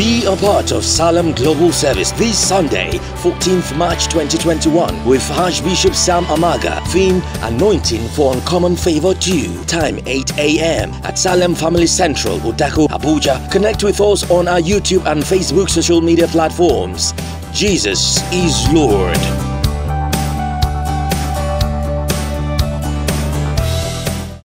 Be a part of Salem Global Service this Sunday, 14th March 2021 with Archbishop Sam Amaga. Theme Anointing for Uncommon Favor Due. Time 8 a.m. at Salem Family Central, Utako, Abuja. Connect with us on our YouTube and Facebook social media platforms. Jesus is Lord.